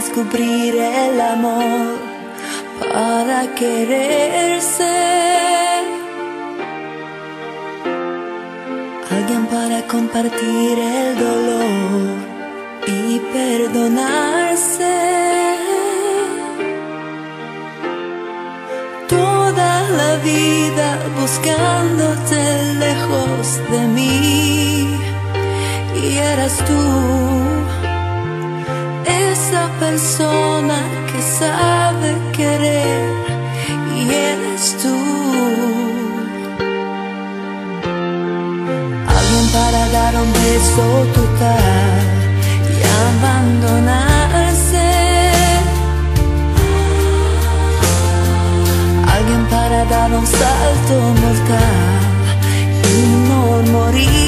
descubrir el amor para quererse. Alguien para compartir el dolor y perdonarse. Toda la vida buscándote lejos de mí y eras tú persona que sabe querer y eres tú. Alguien para dar un beso total y abandonarse. Alguien para dar un salto mortal y no morirse.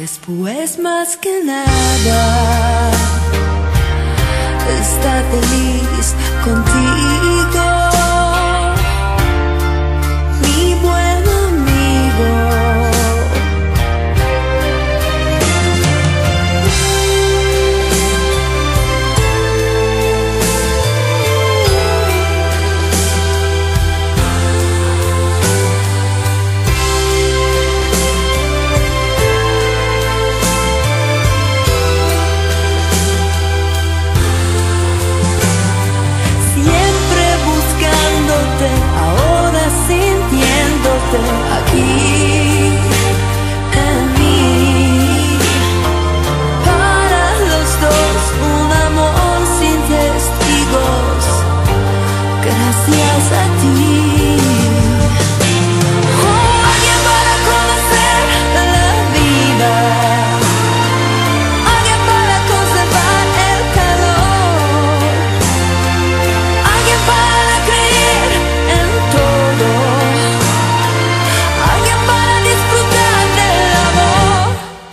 Después más que nada, está feliz contigo.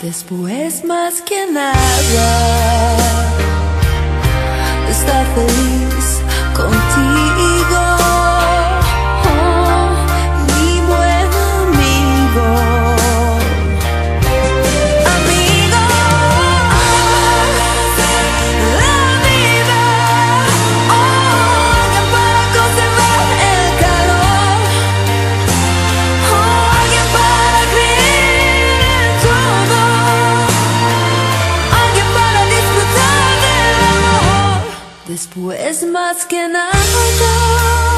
Después más que nada, estar feliz después más que nada.